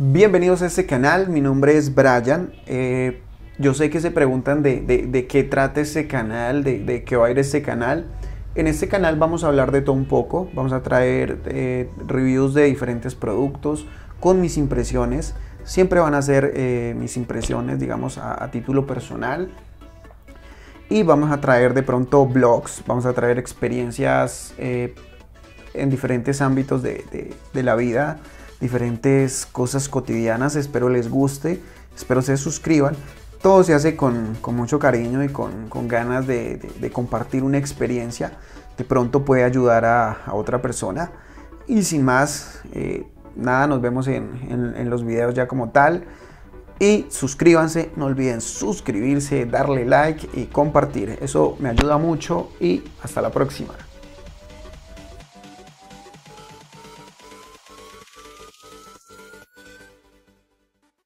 Bienvenidos a este canal, mi nombre es Brian. Eh, yo sé que se preguntan de, qué trata este canal, de, qué va a ir este canal. En este canal vamos a hablar de todo un poco, vamos a traer eh, reviews de diferentes productos con mis impresiones. Siempre van a ser eh, mis impresiones, digamos, a, título personal. Y vamos a traer de pronto blogs, vamos a traer experiencias en diferentes ámbitos de la vida diferentes cosas cotidianas. Espero les guste, espero se suscriban. Todo se hace con, mucho cariño y con, ganas de, compartir una experiencia. De pronto puede ayudar a, otra persona. Y sin más, eh, nada, nos vemos en, en los videos ya como tal. Y suscríbanse, no olviden suscribirse, darle like y compartir. Eso me ayuda mucho y hasta la próxima.